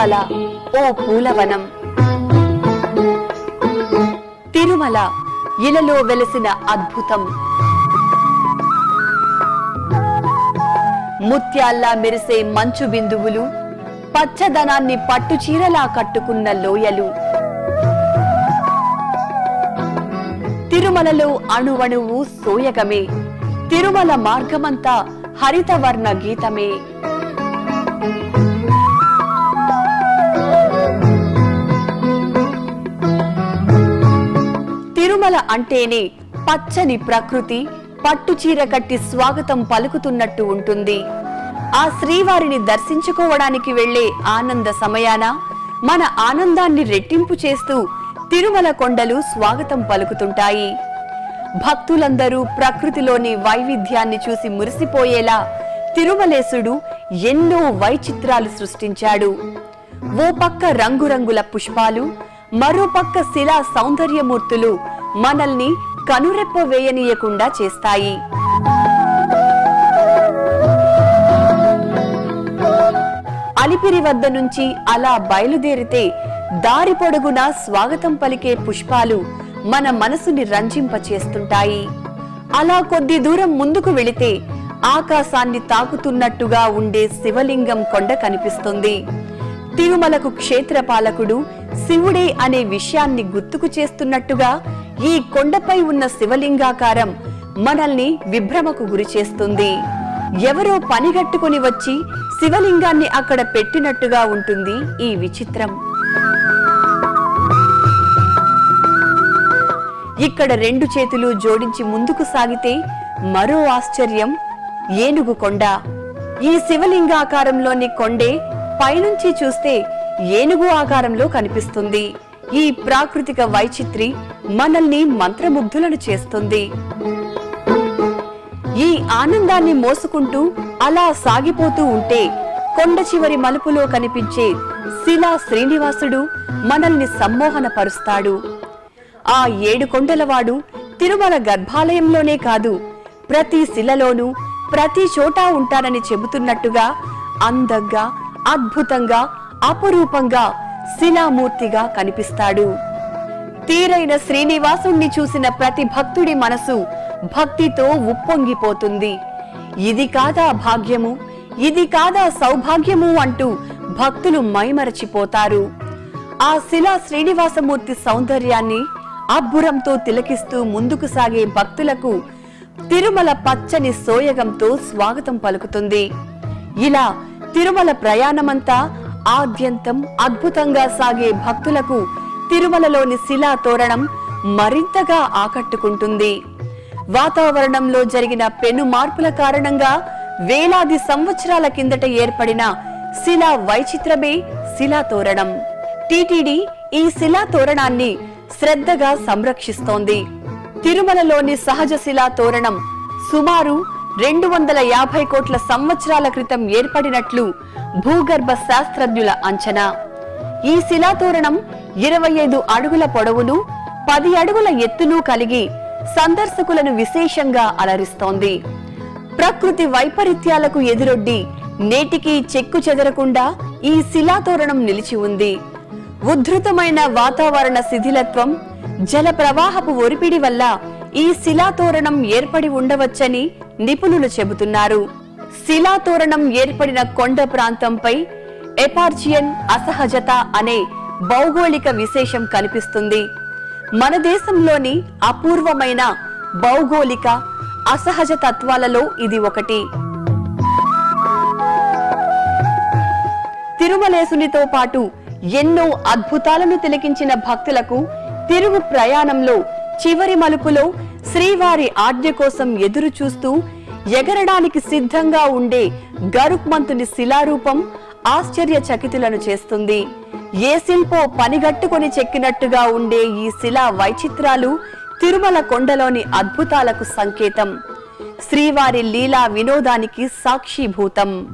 తిరుమల ఓ పూలవనం. తిరుమల ఇలలో వెలసిన అద్భుతం. ముత్యాల్లా మెరిసే మంచు బిందువులు పచ్చదనాన్ని పట్టుచీరలా కట్టుకున్న లోయలు. తిరుమలలో అణువణువు సోయగమే తిరుమల మార్గమంతా హరితవర్ణ గీతమే. అంటేనే పచ్చని ప్రకృతి పట్టుచీర కట్టి స్వాగతం పలుకుతున్నట్టు ఉంటుంది. ఆ శ్రీవారిని దర్శించుకోవడానికి వెళ్ళే ఆనంద సమయాన మన ఆనందాన్ని రెట్టింపు చేస్తూ తిరుమల కొండలు స్వాగతం పలుకుతుంటాయి. భక్తులందరూ ప్రకృతిలోని వైవిధ్యాన్ని చూసి మురిసిపోయేలా తిరుమలేశుడు ఎన్నో వైచిత్రాలు సృష్టించాడు. ఓ పక్క రంగురంగుల పుష్పాలు మరో పక్క శిలా సౌందర్యమూర్తులు మనల్ని కనురెప్ప వేయనీయకుండా చేస్తాయి. అలిపిరి వద్ద నుంచి అలా బయలుదేరితే దారి పొడుగునా స్వాగతం పలికే పుష్పాలు మన మనసుని రంజింపచేస్తుంటాయి. అలా కొద్ది దూరం ముందుకు వెళితే ఆకాశాన్ని తాకుతున్నట్టుగా ఉండే శివలింగం కొండ కనిపిస్తుంది. తిరుమలకు క్షేత్రపాలకుడు శివుడే అనే విషయాన్ని గుర్తుకు చేస్తున్నట్టుగా ఈ కొండపై ఉన్న శివలింగాకారం మనల్ని విభ్రమకు గురి చేస్తుంది. ఎవరో పనిగట్టుకుని వచ్చి శివలింగాన్ని అక్కడ పెట్టినట్టుగా ఉంటుంది ఈ విచిత్రం. ఇక్కడ రెండు చేతులు జోడించి ముందుకు సాగితే మరో ఆశ్చర్యం ఏనుగు కొండ. ఈ శివలింగాకారంలోని కొండే పైనుంచి చూస్తే ఏనుగు ఆకారంలో కనిపిస్తుంది. ఈ ప్రాకృతిక వైచిత్రి మనల్ని మంత్రముగ్ధులను చేస్తుంది. ఈ ఆనందాన్ని మోసుకుంటూ అలా సాగిపోతూ ఉంటే కొండ చివరి మలుపులో కనిపించే శిలా శ్రీనివాసుడు మనల్ని సమ్మోహనపరుస్తాడు. ఆ ఏడు కొండలవాడు తిరుమల గర్భాలయంలోనే కాదు ప్రతి శిలలోనూ ప్రతి చోటా ఉంటానని చెబుతున్నట్టుగా అందంగా అద్భుతంగా అపురూపంగా శిలామూర్తిగా కనిపిస్తాడు. తీరైన శ్రీనివాసుణ్ణి చూసిన ప్రతి భక్తుడి మనసు భక్తితో ఉప్పొంగిపోతుంది. ఇది కాదా భాగ్యము? ఇది కాదా సౌభాగ్యము అంటూ భక్తులు మైమరచిపోతారు. ఆ శిలా శ్రీనివాసమూర్తి సౌందర్యాన్ని అబ్బురంతో తిలకిస్తూ ముందుకు సాగే భక్తులకు తిరుమల పచ్చని సోయగంతో స్వాగతం పలుకుతుంది. ఇలా తిరుమల ప్రయాణమంతా ఆద్యంతం అద్భుతంగా సాగే భక్తులకు తిరుమలలోని శిలా తోరణం మరింతగా ఆకట్టుకుంటుంది. వాతావరణంలో జరిగిన పెను మార్పుల కారణంగా వేలాది సంవత్సరాల కిందట ఏర్పడిన శిలా వైచిత్రమే శిలా తోరణం. టిటిడి ఈ శిలా తోరణాన్ని శ్రద్ధగా సంరక్షిస్తోంది. తిరుమలలోని సహజ శిలా తోరణం సుమారు రెండు వందల యాభై కోట్ల సంవత్సరాల క్రితం ఏర్పడినట్లు భూగర్భ శాస్త్రజ్ఞుల అంచనా. ఈ శిలాతోరణం ఇరవై ఐదు అడుగుల పొడవులు పది అడుగుల ఎత్తును కలిగి సందర్శకులను విశేషంగా అలరిస్తోంది. ప్రకృతి వైపరీత్యాలకు ఎదురొడ్డి నేటికి చెక్కు చెదరకుండా ఈ శిలాతోరణం నిలిచి ఉంది. ఉద్ధృతమైన వాతావరణ శిథిలత్వం జల ప్రవాహపు ఒరిపిడి వల్ల ఈ శిలాతోరణం ఏర్పడి ఉండవచ్చని నిపుణులు చెబుతున్నారు. శిలాతోరణం ఏర్పడిన కొండ ప్రాంతంపై ఎపార్చియన్ అసహజత అనే భౌగోళిక విశేషం కనిపిస్తుంది. మన దేశంలోని అపూర్వమైన భౌగోళిక అసహజ తత్వాలలో ఇది ఒకటి. తిరుమలేసునితో పాటు ఎన్నో అద్భుతాలను తిలకించిన భక్తులకు తిరుగు ప్రయాణంలో చివరి మలుపులో శ్రీవారి ఆజ్ఞ కోసం ఎదురు చూస్తూ ఎగరడానికి సిద్ధంగా ఉండే గరుక్మంతుని శిలారూపం ఆశ్చర్యచకితులను చేస్తుంది. ఏ శిల్పో పనిగట్టుకొని చెక్కినట్టుగా ఉండే ఈ శిలా వైచిత్రాలు తిరుమల కొండలోని అద్భుతాలకు సంకేతం. శ్రీవారి లీలా వినోదానికి సాక్షిభూతం.